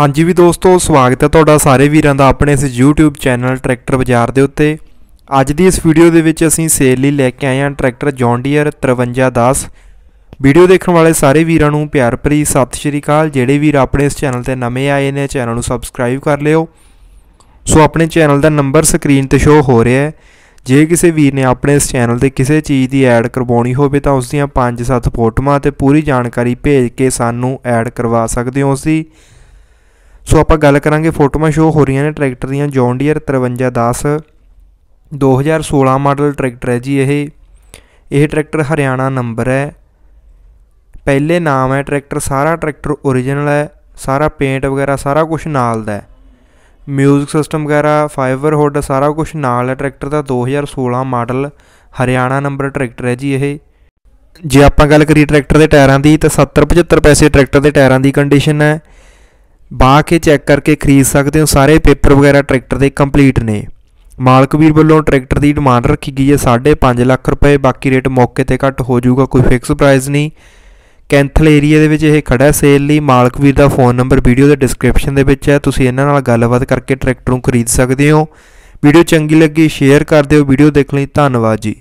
ਹਾਂਜੀ ਵੀ ਦੋਸਤੋ, ਸਵਾਗਤ ਹੈ ਤੁਹਾਡਾ ਸਾਰੇ ਵੀਰਾਂ ਦਾ ਆਪਣੇ ਇਸ YouTube ਚੈਨਲ ਟਰੈਕਟਰ ਬਾਜ਼ਾਰ ਦੇ ਉੱਤੇ। ਅੱਜ ਦੀ ਇਸ ਵੀਡੀਓ ਦੇ ਵਿੱਚ ਅਸੀਂ ਸੇਲ ਲਈ ਲੈ ਕੇ ਆਏ ਹਾਂ ਟਰੈਕਟਰ ਜੌਨ ਡੀਅਰ 5310 ਵੀਡੀਓ ਦੇਖਣ ਵਾਲੇ ਸਾਰੇ ਵੀਰਾਂ ਨੂੰ ਪਿਆਰ ਭਰੀ ਸਤਿ ਸ਼੍ਰੀ ਅਕਾਲ। ਜਿਹੜੇ ਵੀਰ ਆਪਣੇ ਇਸ ਚੈਨਲ ਤੇ ਨਵੇਂ ਆਏ ਨੇ, ਚੈਨਲ ਨੂੰ ਸਬਸਕ੍ਰਾਈਬ ਕਰ ਲਿਓ। ਸੋ ਆਪਣੇ ਚੈਨਲ ਦਾ ਨੰਬਰ ਸਕਰੀਨ ਤੇ ਸ਼ੋ ਹੋ ਰਿਹਾ ਹੈ। ਜੇ ਕਿਸੇ ਵੀਰ ਨੇ ਆਪਣੇ ਇਸ ਚੈਨਲ ਤੇ ਕਿਸੇ ਚੀਜ਼ ਦੀ ਐਡ ਕਰਵਾਉਣੀ ਹੋਵੇ ਤਾਂ ਉਸ ਦੀਆਂ 5-7 ਫੋਟੋਆਂ ਤੇ ਪੂਰੀ ਜਾਣਕਾਰੀ ਭੇਜ ਕੇ ਸਾਨੂੰ ਐਡ ਕਰਵਾ ਸਕਦੇ ਹੋ ਉਸ ਸੋ ਆਪਾਂ ਗੱਲ ਕਰਾਂਗੇ ਫੋਟੋਆਂ ਸ਼ੋ ਹੋ ਰਹੀਆਂ ਨੇ ਟਰੈਕਟਰ ਦੀਆਂ ਜੌਨ ਡੀਅਰ 5310 2016 ਮਾਡਲ ਟਰੈਕਟਰ ਹੈ ਜੀ ਇਹ। ਇਹ ਟਰੈਕਟਰ ਹਰਿਆਣਾ ਨੰਬਰ ਹੈ। ਪਹਿਲੇ ਨਾਮ ਹੈ ਟਰੈਕਟਰ ਸਾਰਾ ਟਰੈਕਟਰ ਓਰੀਜਨਲ ਹੈ, ਸਾਰਾ ਪੇਂਟ ਵਗੈਰਾ, ਸਾਰਾ ਕੁਝ ਨਾਲ ਦਾ ਹੈ। ਮਿਊਜ਼ਿਕ ਸਿਸਟਮ ਵਗੈਰਾ ਫਾਈਬਰ ਹੁੱਡ ਸਾਰਾ ਕੁਝ ਨਾਲ ਹੈ ਟਰੈਕਟਰ ਦਾ 2016 ਮਾਡਲ ਹਰਿਆਣਾ ਨੰਬਰ ਟਰੈਕਟਰ ਹੈ ਜੀ ਇਹ। ਜੇ ਆਪਾਂ ਗੱਲ ਕਰੀਏ ਟਰੈਕਟਰ ਦੇ ਟਾਇਰਾਂ ਦੀ, ਤਾਂ 70 75 ਪੈਸੇ ਟਰੈਕਟਰ ਦੇ ਟਾਇਰਾਂ ਦੀ ਕੰਡੀਸ਼ਨ ਹੈ। ਬਾਹ ਕੇ ਚੈੱਕ ਕਰਕੇ ਖਰੀਦ ਸਕਦੇ ਹੋ। ਸਾਰੇ ਪੇਪਰ ਵਗੈਰਾ ਟਰੈਕਟਰ ਦੇ ਕੰਪਲੀਟ ਨੇ। ਮਾਲਕ ਵੀਰ ਵੱਲੋਂ ਟਰੈਕਟਰ ਦੀ ਡਿਮਾਂਡ ਰੱਖੀ ਗਈ ਹੈ। 5.5 ਲੱਖ ਰੁਪਏ। ਬਾਕੀ ਰੇਟ ਮੌਕੇ ਤੇ ਘੱਟ ਹੋ ਜਾਊਗਾ। ਕੋਈ ਫਿਕਸ ਪ੍ਰਾਈਸ ਨਹੀਂ। ਕੈਂਥਲ ਏਰੀਆ ਦੇ ਵਿੱਚ ਇਹ ਖੜਾ ਸੇਲ ਲਈ ਮਾਲਕ ਵੀਰ ਦਾ ਫੋਨ ਨੰਬਰ ਵੀਡੀਓ ਦੇ ਡਿਸਕ੍ਰਿਪਸ਼ਨ ਦੇ ਵਿੱਚ ਹੈ। ਤੁਸੀਂ ਇਹਨਾਂ ਨਾਲ ਗੱਲਬਾਤ ਕਰਕੇ ਟਰੈਕਟਰ ਨੂੰ ਖਰੀਦ ਸਕਦੇ ਹੋ। ਵੀਡੀਓ ਚੰਗੀ ਲੱਗੀ ਸ਼ੇਅਰ ਕਰ ਦਿਓ। ਵੀਡੀਓ ਦੇਖਣ ਲਈ ਧੰਨਵਾਦ ਜੀ।